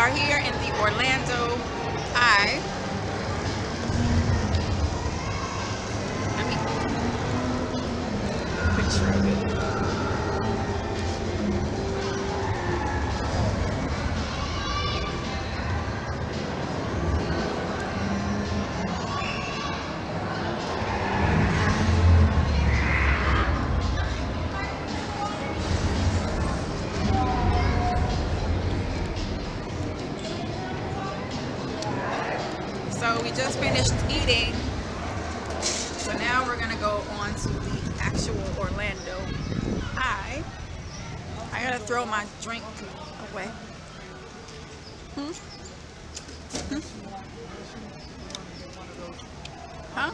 are here in the Orlando Eye. Finished eating. So now we're gonna go on to the actual Orlando Eye. I gotta throw my drink away. Hmm? Hmm? Huh?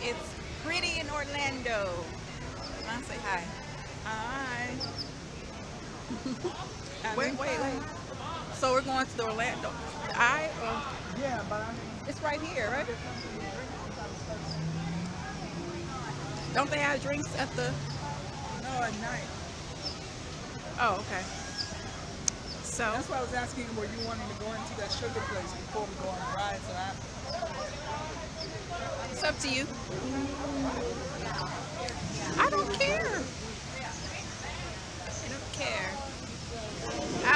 It's pretty in Orlando. Come on, say hi. Hi. wait, wait, wait. So we're going to the Orlando Eye? Or? Yeah, but I mean, It's right here, right? Don't they have drinks at the? no, at night. Oh, okay. So That's why I was asking you, were you wanting to go into that sugar place before we go on the ride? So I, it's up to you. I don't care. I don't care.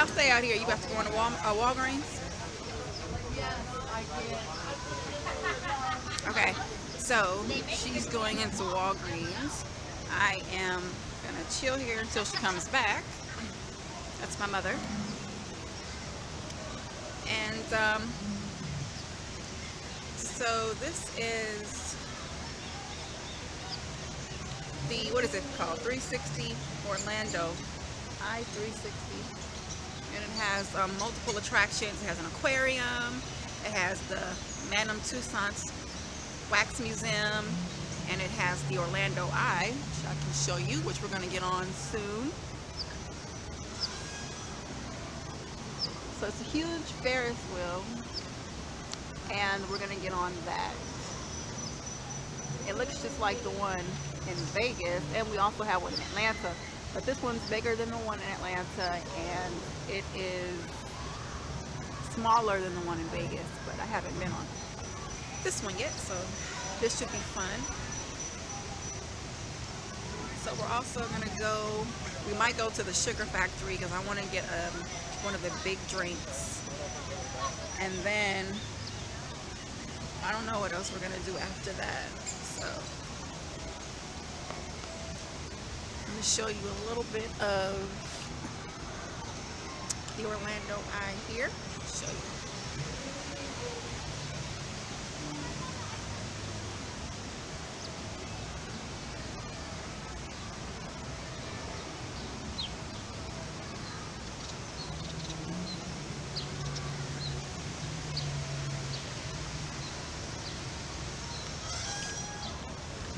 I'll stay out here. You have to go into Wal- uh, Walgreens. Okay, so she's going into Walgreens. I am gonna chill here until she comes back. That's my mother. And um, so this is the what is it called? 360 Orlando I-360, and it has um, multiple attractions. It has an aquarium. It has the Madame Tussauds Wax Museum, and it has the Orlando Eye, which I can show you, which we're going to get on soon. So it's a huge Ferris wheel, and we're going to get on that. It looks just like the one in Vegas, and we also have one in Atlanta, but this one's bigger than the one in Atlanta, and it is smaller than the one in Vegas, but I haven't been on this one yet, so this should be fun. So we're also gonna go, we might go to the Sugar Factory because I want to get um, one of the big drinks. And then, I don't know what else we're gonna do after that, so. Show you a little bit of the Orlando Eye here. Show you.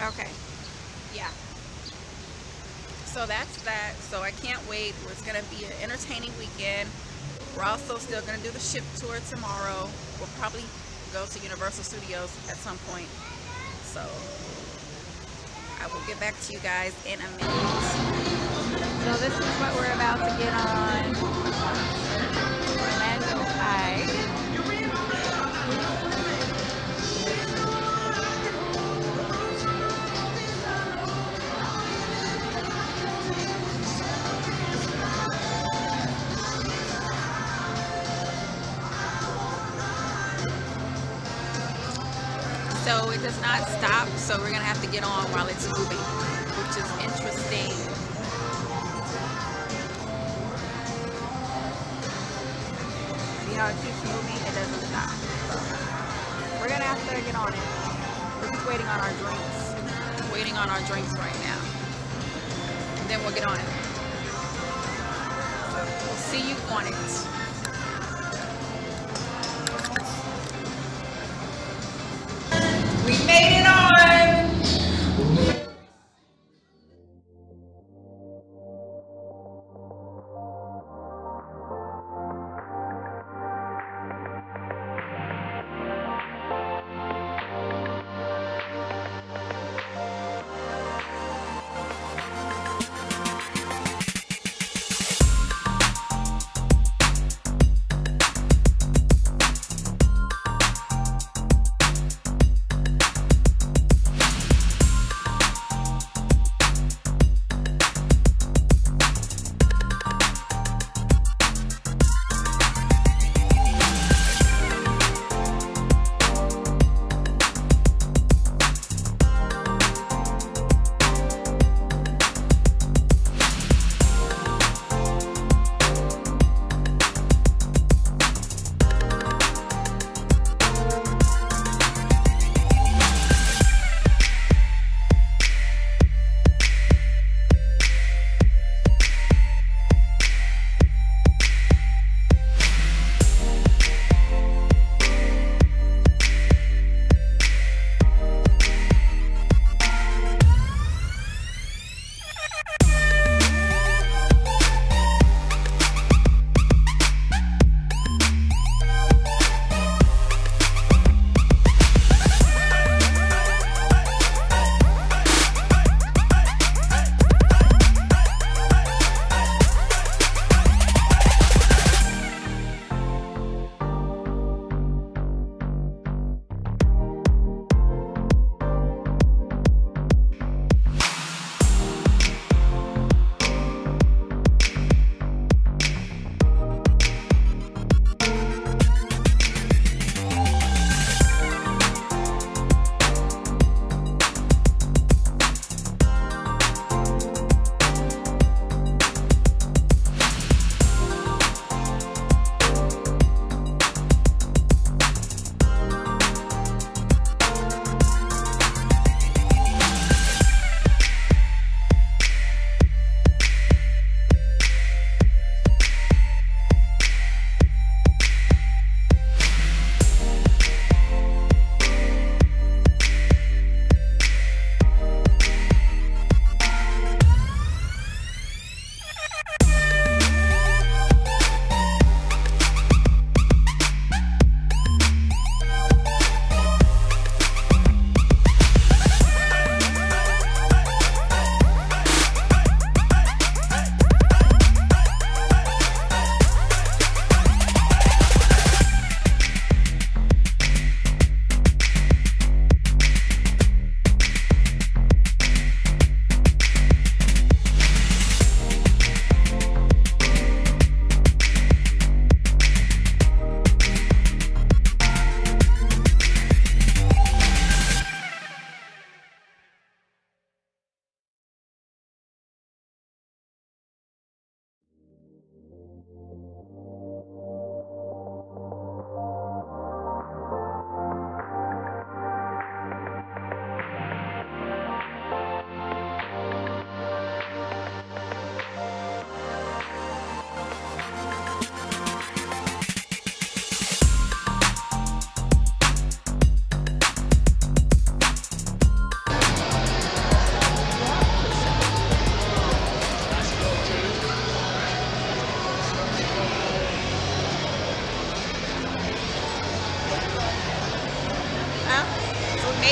Okay. Yeah. So that's that. So I can't wait. It's going to be an entertaining weekend. We're also still going to do the ship tour tomorrow. We'll probably go to Universal Studios at some point. So I will get back to you guys in a minute. So this is what we're about to get on. Does not stop, so we're gonna have to get on while it's moving, which is interesting. See how it keeps moving? It doesn't stop. We're gonna have to get on it. We're just waiting on our drinks. Waiting on our drinks right now. And then we'll get on it. We'll see you on it.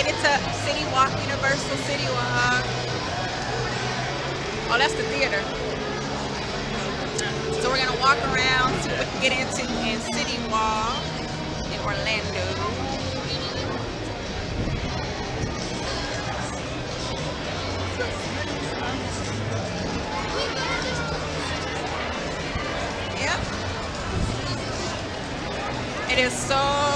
Made it to City Walk, Universal City Walk. Oh, that's the theater. So we're gonna walk around, see what we can get into in City Walk in Orlando. Yep. It is so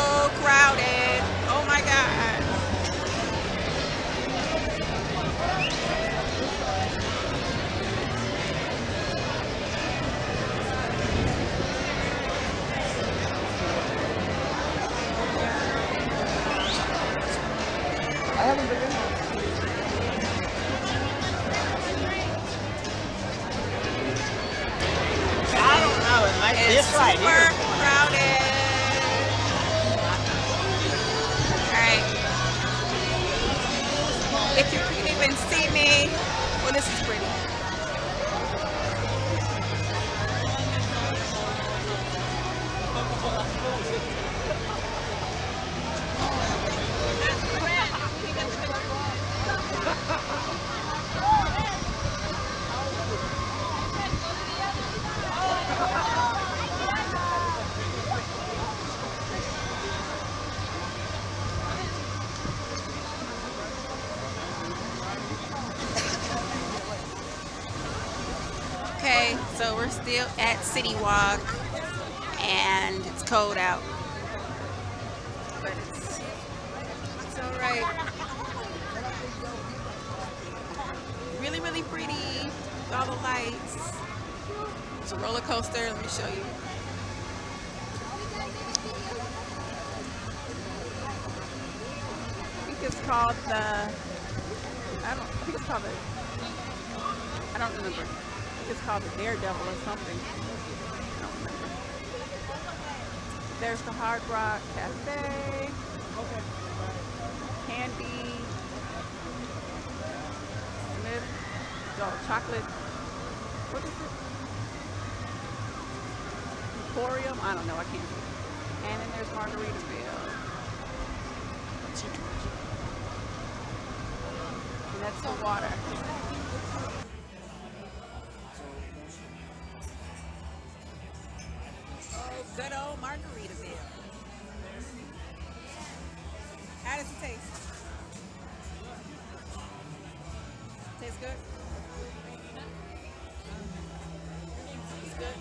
Right Okay, so we're still at City Walk and it's cold out. But it's, it's all right. Really, really pretty. All the lights. It's a roller coaster. Let me show you. I think it's called the. I don't. I think it's called the. I don't remember. Think it's called the Daredevil or something. There's the Hard Rock Cafe. Okay. Candy. Smith. Oh, chocolate. What is it? Emporium? I don't know. I can't. And then there's Margaritaville. And that's the water. Good old Margaritaville. How does it taste? Tastes good? It's good?